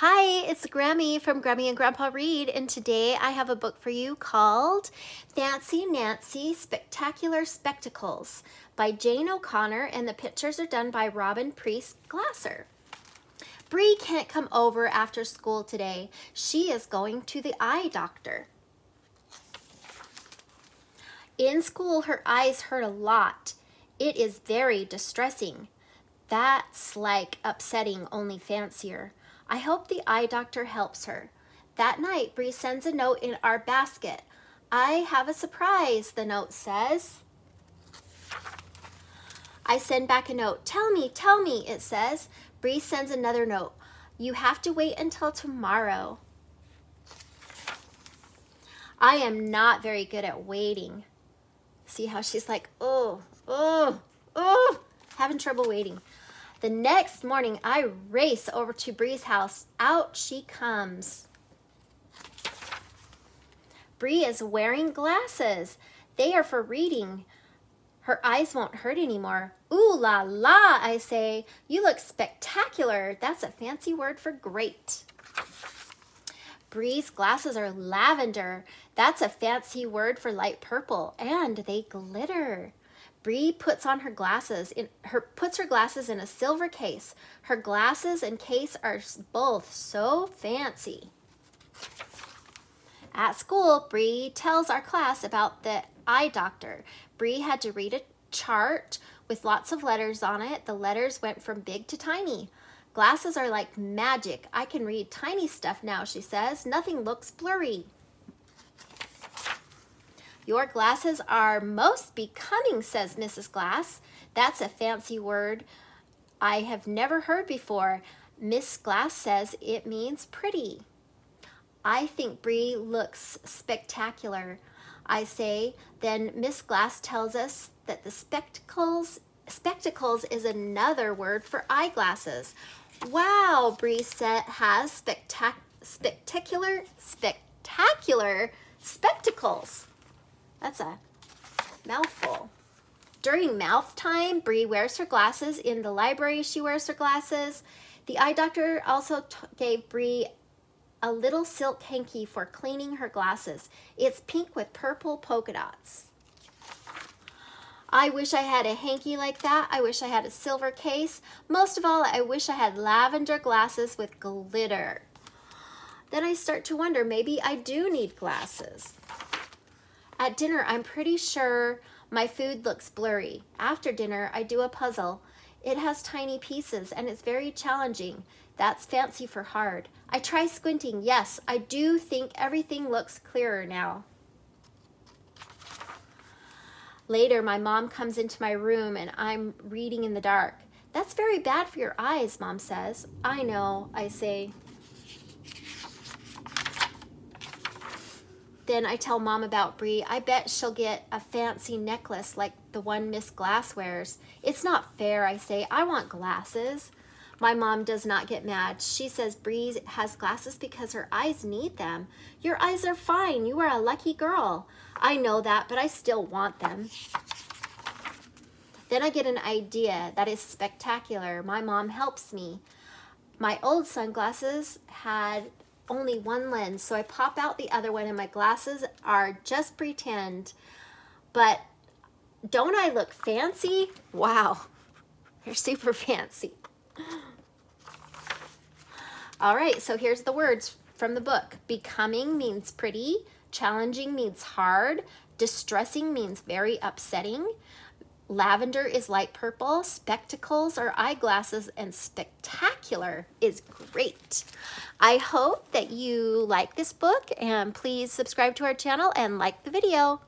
Hi, it's Grammy from Grammy and Grandpa Read, and today I have a book for you called Fancy Nancy Spectacular Spectacles by Jane O'Connor, and the pictures are done by Robin Preiss Glasser. Bree can't come over after school today. She is going to the eye doctor. In school, her eyes hurt a lot. It is very distressing. That's like upsetting, only fancier. I hope the eye doctor helps her. That night, Bree sends a note in our basket. I have a surprise, the note says. I send back a note. Tell me, tell me, it says. Bree sends another note. You have to wait until tomorrow. I am not very good at waiting. See how she's like, oh, oh, oh, having trouble waiting. The next morning, I race over to Bree's house. Out she comes. Bree is wearing glasses. They are for reading. Her eyes won't hurt anymore. Ooh la la, I say. You look spectacular. That's a fancy word for great. Bree's glasses are lavender. That's a fancy word for light purple. And they glitter. Bree puts on her glasses in her puts her glasses in a silver case. Her glasses and case are both so fancy. At school, Bree tells our class about the eye doctor. Bree had to read a chart with lots of letters on it. The letters went from big to tiny. Glasses are like magic. I can read tiny stuff now, she says. Nothing looks blurry. Your glasses are most becoming, says Mrs. Glass. That's a fancy word I have never heard before. Miss Glass says it means pretty. I think Bree looks spectacular. I say, then Miss Glass tells us that the spectacles spectacles is another word for eyeglasses. Wow, Bree has spectac spectacular spectacular spectacles. That's a mouthful. During mouth time, Bree wears her glasses. In the library, she wears her glasses. The eye doctor also gave Bree a little silk hanky for cleaning her glasses. It's pink with purple polka dots. I wish I had a hanky like that. I wish I had a silver case. Most of all, I wish I had lavender glasses with glitter. Then I start to wonder, maybe I do need glasses. At dinner, I'm pretty sure my food looks blurry. After dinner, I do a puzzle. It has tiny pieces and it's very challenging. That's fancy for hard. I try squinting. Yes, I do think everything looks clearer now. Later, my mom comes into my room and I'm reading in the dark. That's very bad for your eyes, mom says. I know, I say. Then I tell mom about Bree. I bet she'll get a fancy necklace like the one Miss Glass wears. It's not fair, I say. I want glasses. My mom does not get mad. She says Bree has glasses because her eyes need them. Your eyes are fine. You are a lucky girl. I know that, but I still want them. Then I get an idea that is spectacular. My mom helps me. My old sunglasses had only one lens, so I pop out the other one and my glasses are just pretend. But don't I look fancy? Wow, they're super fancy. All right, so here's the words from the book. Becoming means pretty, challenging means hard, distressing means very upsetting, Lavender is light purple, spectacles are eyeglasses, and spectacular is great. I hope that you like this book and please subscribe to our channel and like the video.